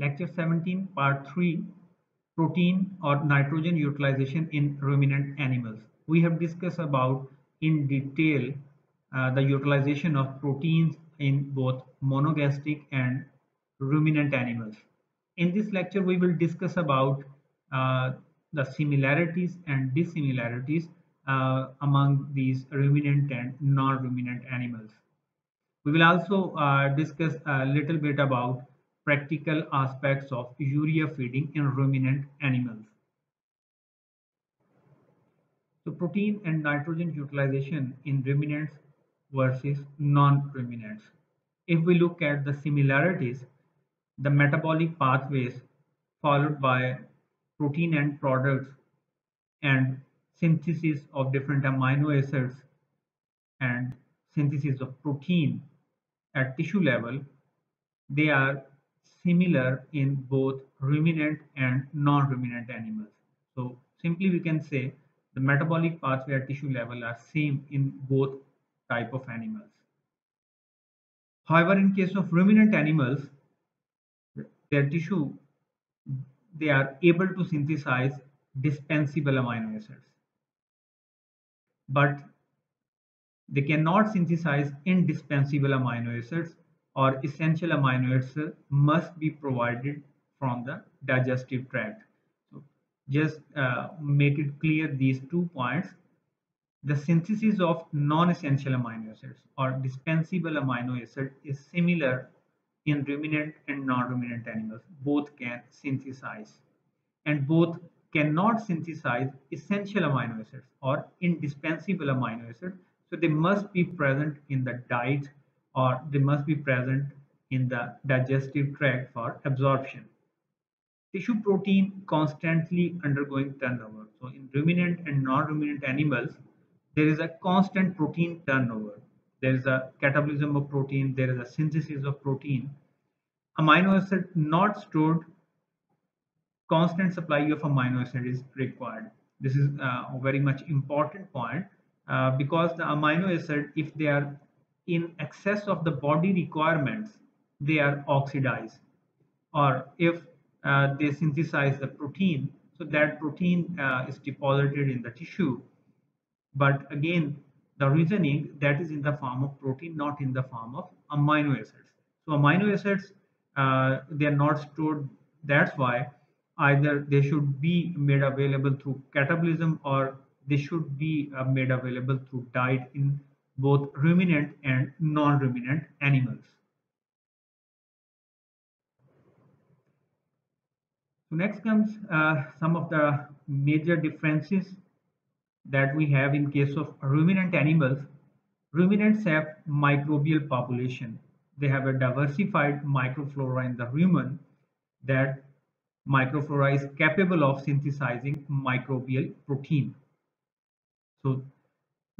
Lecture 17, Part 3 Protein or Nitrogen Utilization in Ruminant Animals. We have discussed about in detail uh, the utilization of proteins in both monogastric and ruminant animals. In this lecture, we will discuss about uh, the similarities and dissimilarities uh, among these ruminant and non-ruminant animals. We will also uh, discuss a little bit about practical aspects of urea feeding in ruminant animals. So protein and nitrogen utilization in ruminants versus non-ruminants. If we look at the similarities, the metabolic pathways followed by protein end products and synthesis of different amino acids and synthesis of protein at tissue level, they are similar in both ruminant and non-ruminant animals. So simply we can say the metabolic pathway at tissue level are same in both type of animals. However, in case of ruminant animals, their tissue, they are able to synthesize dispensable amino acids. But they cannot synthesize indispensable amino acids or essential amino acids must be provided from the digestive tract. So just uh, make it clear these two points. The synthesis of non-essential amino acids or dispensable amino acid is similar in ruminant and non-ruminant animals. Both can synthesize and both cannot synthesize essential amino acids or indispensable amino acids. So they must be present in the diet or they must be present in the digestive tract for absorption. Tissue protein constantly undergoing turnover. So in ruminant and non-ruminant animals, there is a constant protein turnover. There is a catabolism of protein, there is a synthesis of protein. Amino acid not stored, constant supply of amino acid is required. This is uh, a very much important point uh, because the amino acid, if they are in excess of the body requirements, they are oxidized. Or if uh, they synthesize the protein, so that protein uh, is deposited in the tissue. But again, the reasoning that is in the form of protein, not in the form of amino acids. So amino acids, uh, they are not stored. That's why either they should be made available through catabolism or they should be uh, made available through diet in both ruminant and non-ruminant animals. So next comes uh, some of the major differences that we have in case of ruminant animals. Ruminants have microbial population. They have a diversified microflora in the rumen that microflora is capable of synthesizing microbial protein. So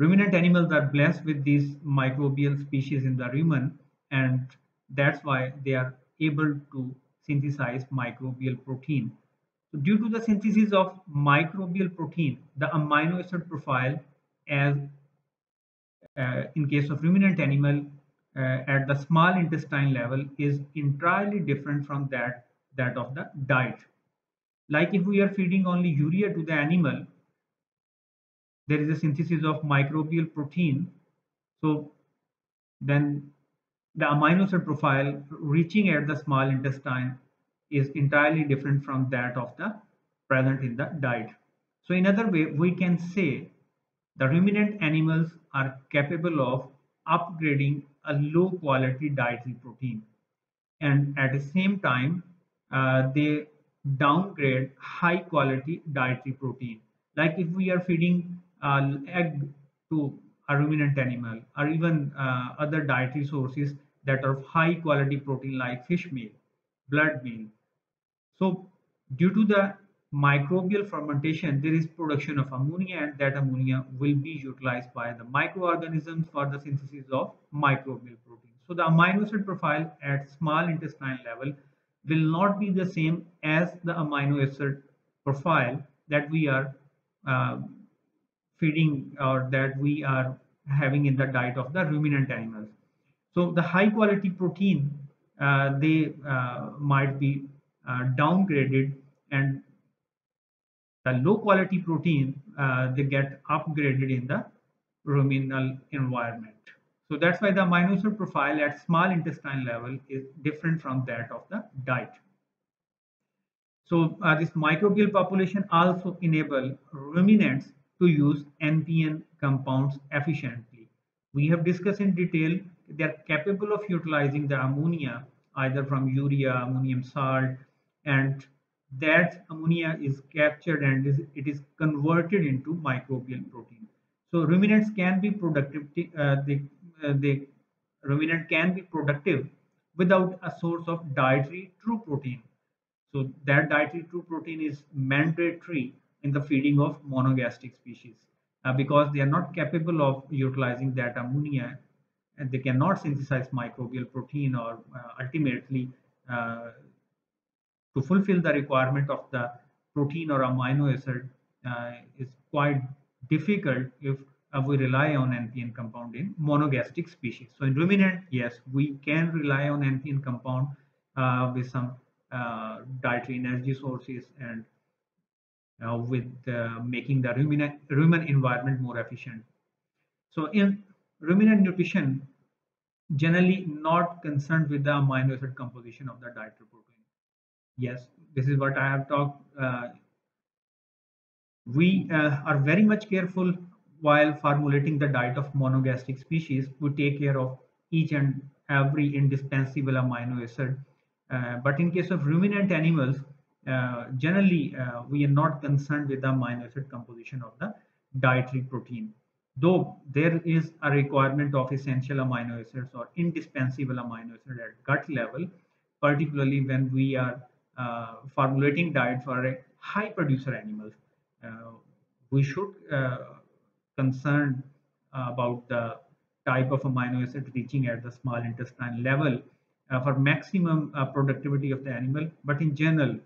ruminant animals are blessed with these microbial species in the rumen and that's why they are able to synthesize microbial protein. So due to the synthesis of microbial protein, the amino acid profile as uh, in case of ruminant animal uh, at the small intestine level is entirely different from that that of the diet. Like if we are feeding only urea to the animal, there is a synthesis of microbial protein. So then the amino acid profile reaching at the small intestine is entirely different from that of the present in the diet. So in other way, we can say the ruminant animals are capable of upgrading a low quality dietary protein and at the same time uh, they downgrade high quality dietary protein like if we are feeding uh, egg to a ruminant animal or even uh, other dietary sources that are of high quality protein like fish meal, blood meal. So due to the microbial fermentation, there is production of ammonia and that ammonia will be utilized by the microorganisms for the synthesis of microbial protein. So the amino acid profile at small intestine level will not be the same as the amino acid profile that we are uh, feeding or that we are having in the diet of the ruminant animals. So the high quality protein, uh, they uh, might be uh, downgraded and the low quality protein uh, they get upgraded in the ruminal environment. So that's why the amino profile at small intestine level is different from that of the diet. So uh, this microbial population also enable ruminants to use NPN compounds efficiently. We have discussed in detail they are capable of utilizing the ammonia either from urea, ammonium salt, and that ammonia is captured and is, it is converted into microbial protein. So ruminants can be productive. Uh, uh, ruminant can be productive without a source of dietary true protein. So that dietary true protein is mandatory in the feeding of monogastric species uh, because they are not capable of utilizing that ammonia and they cannot synthesize microbial protein or uh, ultimately uh, to fulfill the requirement of the protein or amino acid uh, is quite difficult if uh, we rely on NPN compound in monogastric species. So in ruminant, yes, we can rely on NPN compound uh, with some dietary energy sources and uh, with uh, making the ruminant, rumen environment more efficient. So in ruminant nutrition, generally not concerned with the amino acid composition of the dietary protein. Yes, this is what I have talked. Uh, we uh, are very much careful while formulating the diet of monogastric species to take care of each and every indispensable amino acid. Uh, but in case of ruminant animals, generally uh, we are not concerned with the amino acid composition of the dietary protein. Though there is a requirement of essential amino acids or indispensable amino acids at gut level, particularly when we are uh, formulating diet for a high producer animals, uh, we should uh, concerned about the type of amino acid reaching at the small intestine level uh, for maximum uh, productivity of the animal. But in general, uh,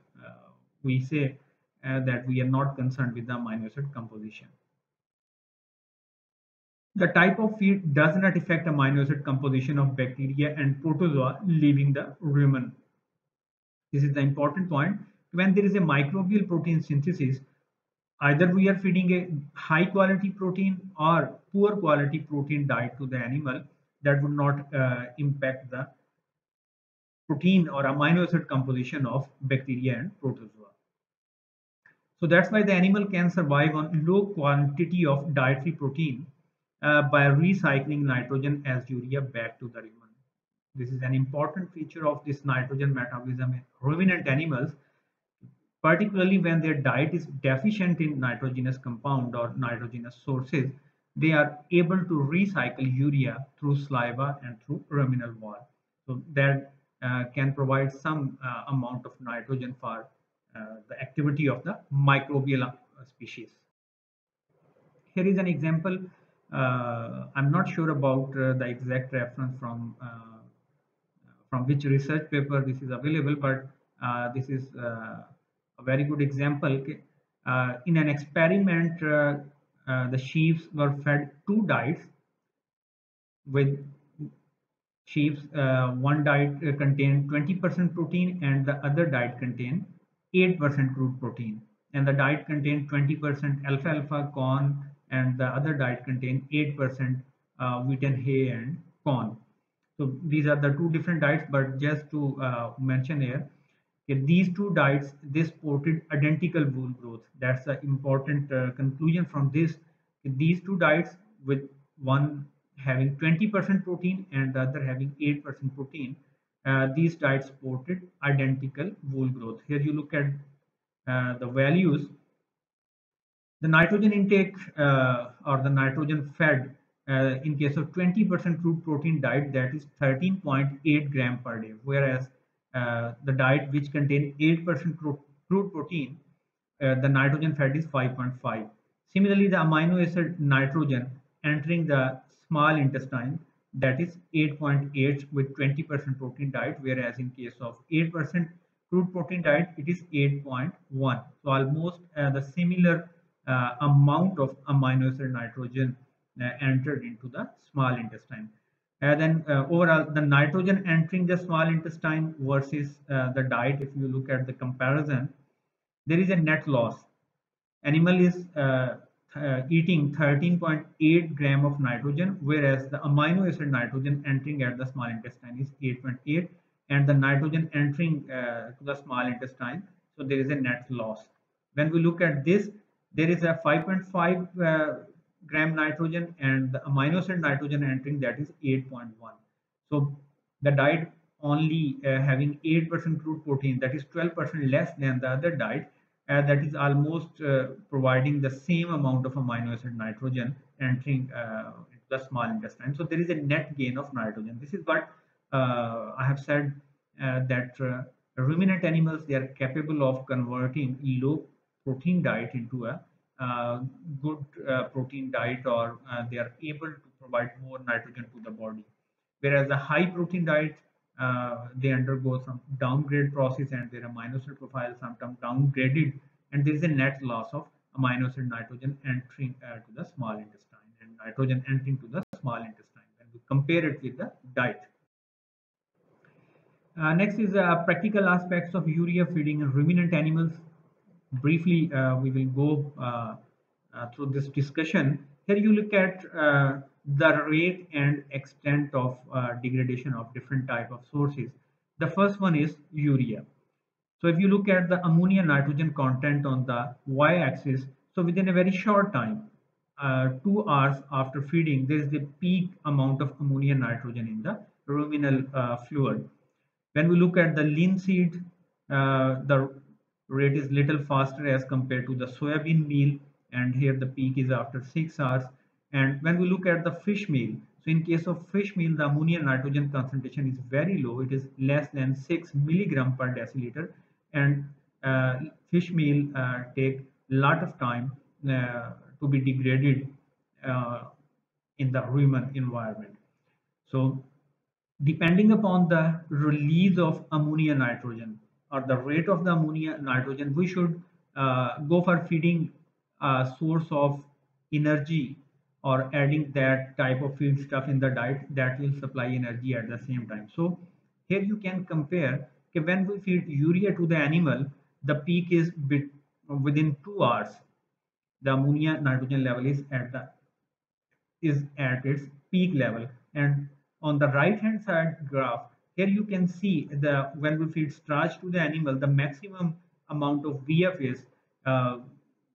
we say that we are not concerned with the amino acid composition. The type of feed does not affect the amino acid composition of bacteria and protozoa leaving the rumen. This is the important point. When there is a microbial protein synthesis, either we are feeding a high quality protein or poor quality protein diet to the animal that would not uh, impact the protein or amino acid composition of bacteria and protozoa. So that's why the animal can survive on low quantity of dietary protein uh, by recycling nitrogen as urea back to the rumen. This is an important feature of this nitrogen metabolism in ruminant animals, particularly when their diet is deficient in nitrogenous compound or nitrogenous sources, they are able to recycle urea through saliva and through ruminal wall. So that uh, can provide some uh, amount of nitrogen for the activity of the microbial uh, species. Here is an example uh, I'm not sure about uh, the exact reference from uh, from which research paper this is available, but this is a very good example. in an experiment, the sheep were fed two diets with sheep uh, one diet uh, contained 20% protein and the other diet contained 8% crude protein and the diet contained 20% alfalfa corn and the other diet contained 8% uh, wheat and hay and corn. So these are the two different diets, but just to uh, mention here, these two diets, they supported identical wool growth. That's the important uh, conclusion from this. These two diets with one having 20% protein and the other having 8% protein, uh, these diets supported identical wool growth. Here you look at uh, the values. The nitrogen intake uh, or the nitrogen fed uh, in case of 20% crude protein diet that is 13.8 gram per day. Whereas uh, the diet which contain 8% crude protein the nitrogen fed is 5.5 similarly the amino acid nitrogen entering the small intestine that is 8.8 with 20% protein diet whereas in case of 8% crude protein diet it is 8.1 so almost uh, the similar uh, amount of amino acid nitrogen uh, entered into the small intestine. And then uh, overall, the nitrogen entering the small intestine versus uh, the diet, if you look at the comparison, there is a net loss. Animal is uh, uh eating 13.8 gram of nitrogen, whereas the amino acid nitrogen entering at the small intestine is 8.8 and the nitrogen entering uh, to the small intestine. So there is a net loss. When we look at this, there is a 5.5 uh, gram nitrogen and the amino acid nitrogen entering that is 8.1. So the diet only uh, having 8% crude protein that is 12% less than the other diet uh, that is almost uh, providing the same amount of amino acid nitrogen entering uh, the small intestine. So there is a net gain of nitrogen. This is what uh, I have said uh, that ruminant animals they are capable of converting low protein diet into a uh, good uh, protein diet or uh, they are able to provide more nitrogen to the body. Whereas the high protein diet, they undergo some downgrade process and their amino acid profile sometimes downgraded and there is a net loss of amino acid nitrogen entering uh, to the small intestine and nitrogen entering to the small intestine when we compare it with the diet. Uh, next is uh, practical aspects of urea feeding in ruminant animals briefly uh, we will go uh, uh, through this discussion. Here you look at the rate and extent of degradation of different type of sources. The first one is urea. So if you look at the ammonia nitrogen content on the y-axis, so within a very short time, uh, two hours after feeding, there is the peak amount of ammonia nitrogen in the ruminal uh, fluid. When we look at the linseed, uh, the rate is little faster as compared to the soybean meal and here the peak is after six hours and when we look at the fish meal so in case of fish meal the ammonia nitrogen concentration is very low. It is less than 6 milligram per deciliter. And uh, fish meal uh, take lot of time uh, to be degraded uh, in the rumen environment. So depending upon the release of ammonia nitrogen or the rate of the ammonia nitrogen, we should uh, go for feeding a source of energy or adding that type of feed stuff in the diet that will supply energy at the same time. So here you can compare okay, when we feed urea to the animal, the peak is within two hours. The ammonia nitrogen level is at the is at its peak level and on the right hand side graph here you can see the when we feed starch to the animal, the maximum amount of VFS, uh,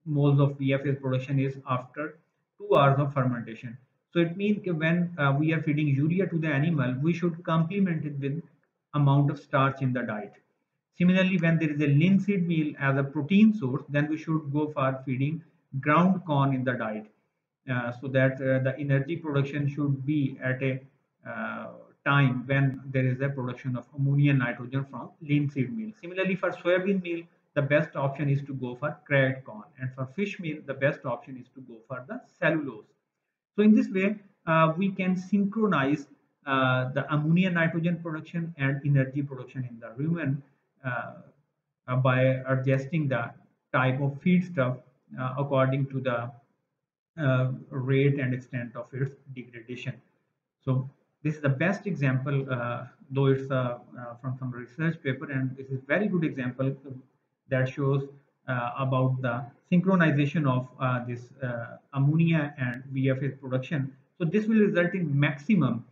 moles of VFS production is after two hours of fermentation. So it means when uh, we are feeding urea to the animal, we should complement it with amount of starch in the diet. Similarly, when there is a linseed meal as a protein source, then we should go for feeding ground corn in the diet. Uh, so that uh, the energy production should be at a uh, time when there is a production of ammonia nitrogen from linseed meal. Similarly, for soybean meal, the best option is to go for cracked corn. And for fish meal, the best option is to go for the cellulose. So in this way, uh, we can synchronize uh, the ammonia nitrogen production and energy production in the rumen uh, by adjusting the type of feedstuff uh, according to the uh, rate and extent of its degradation. So this is the best example, uh, though it's from some research paper, and this is very good example that shows uh, about the synchronization of uh, this uh, ammonia and VFS production. So this will result in maximum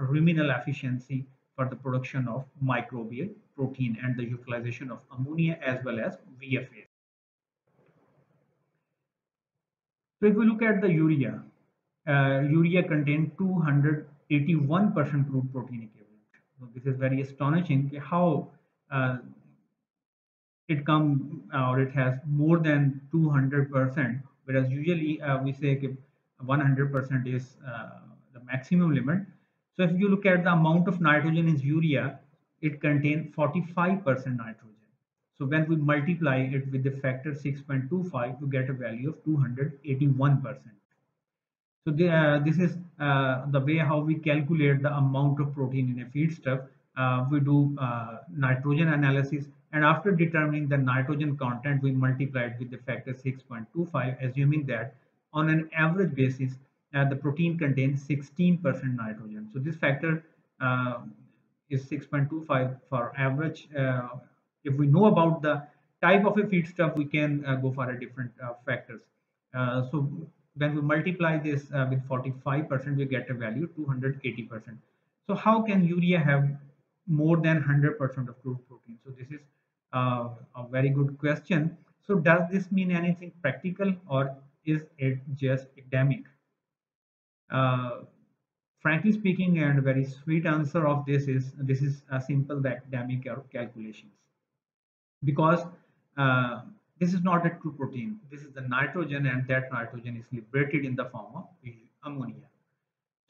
ruminal efficiency for the production of microbial protein and the utilization of ammonia as well as VFS. So if we look at the urea, urea contains 200 81% crude protein equivalent. So this is very astonishing how uh, it come uh, or it has more than 200%, whereas usually uh, we say 100% is uh, the maximum limit. So if you look at the amount of nitrogen in urea, it contains 45% nitrogen. So when we multiply it with the factor 6.25, you get a value of 281 percent. So the, uh, this is uh, the way how we calculate the amount of protein in a feedstuff. Uh, we do uh, nitrogen analysis and after determining the nitrogen content, we multiply it with the factor 6.25, assuming that on an average basis, uh, the protein contains 16% nitrogen. So this factor uh, is 6.25 for average. Uh, if we know about the type of a feedstuff, we can uh, go for a different uh, factors. Uh, so when we multiply this with 45%, we get a value 280%. So how can urea have more than 100% of crude protein? So this is a very good question. So does this mean anything practical or is it just academic? Uh, frankly speaking, and very sweet answer of this is this is a simple that academic calculations because uh, this is not a true protein. This is the nitrogen, and that nitrogen is liberated in the form of ammonia.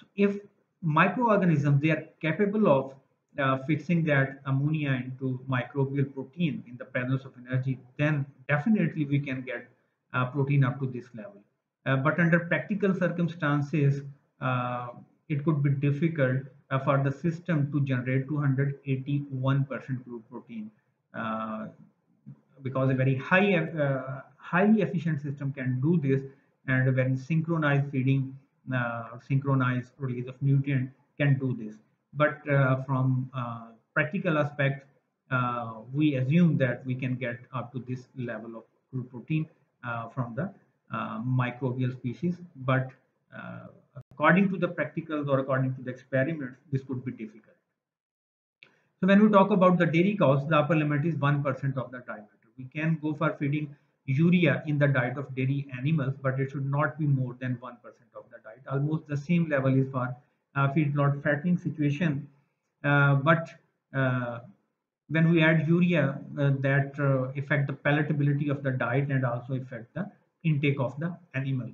So if microorganisms they are capable of uh, fixing that ammonia into microbial protein in the presence of energy, then definitely we can get uh, protein up to this level. Uh, but under practical circumstances, uh, it could be difficult uh, for the system to generate 281% crude protein because a very high, uh, highly efficient system can do this and when synchronized feeding, uh, synchronized release of nutrient can do this. But uh, from uh, practical aspect, uh, we assume that we can get up to this level of crude protein uh, from the microbial species. But according to the practicals or according to the experiments, this could be difficult. So when we talk about the dairy cows, the upper limit is 1% of the dry matter. We can go for feeding urea in the diet of dairy animals, but it should not be more than 1% of the diet. Almost the same level is for uh, feedlot fattening situation. Uh, but uh, when we add urea, that affect the palatability of the diet and also affect the intake of the animal.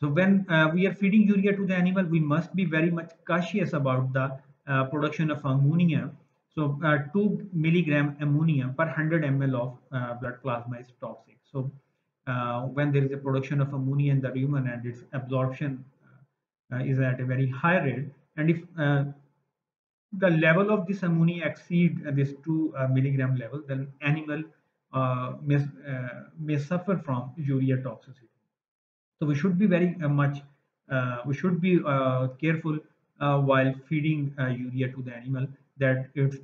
So when we are feeding urea to the animal, we must be very much cautious about the production of ammonia. So uh, 2 milligram ammonia per 100 ml of uh, blood plasma is toxic. So uh, when there is a production of ammonia in the rumen and its absorption is at a very high rate, and if the level of this ammonia exceed this 2 milligram level, then animal may, may suffer from urea toxicity. So we should be very uh, much, uh, we should be uh, careful while feeding urea to the animal that its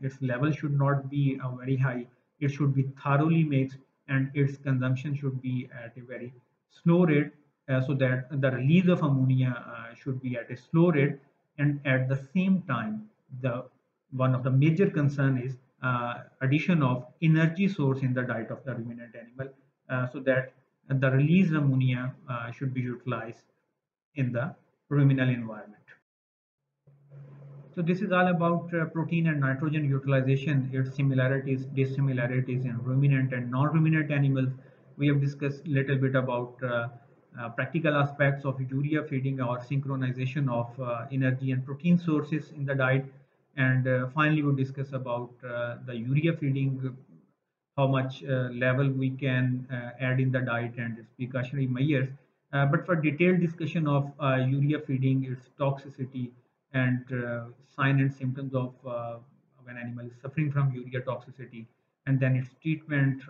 its level should not be very high. It should be thoroughly mixed and its consumption should be at a very slow rate uh, so that the release of ammonia uh, should be at a slow rate and at the same time the one of the major concern is uh, addition of energy source in the diet of the ruminant animal so that the released ammonia uh, should be utilized in the ruminal environment. So this is all about uh, protein and nitrogen utilization, its similarities, dissimilarities in ruminant and non-ruminant animals. We have discussed a little bit about uh, uh, practical aspects of urea feeding or synchronization of uh, energy and protein sources in the diet. And uh, finally, we'll discuss about uh, the urea feeding how much uh, level we can add in the diet and its precautionary measures. But for detailed discussion of urea feeding, its toxicity, and sign and symptoms of when animal is suffering from urea toxicity, and then its treatment,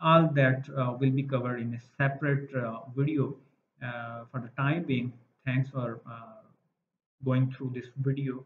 all that uh, will be covered in a separate uh, video. Uh, for the time being, thanks for going through this video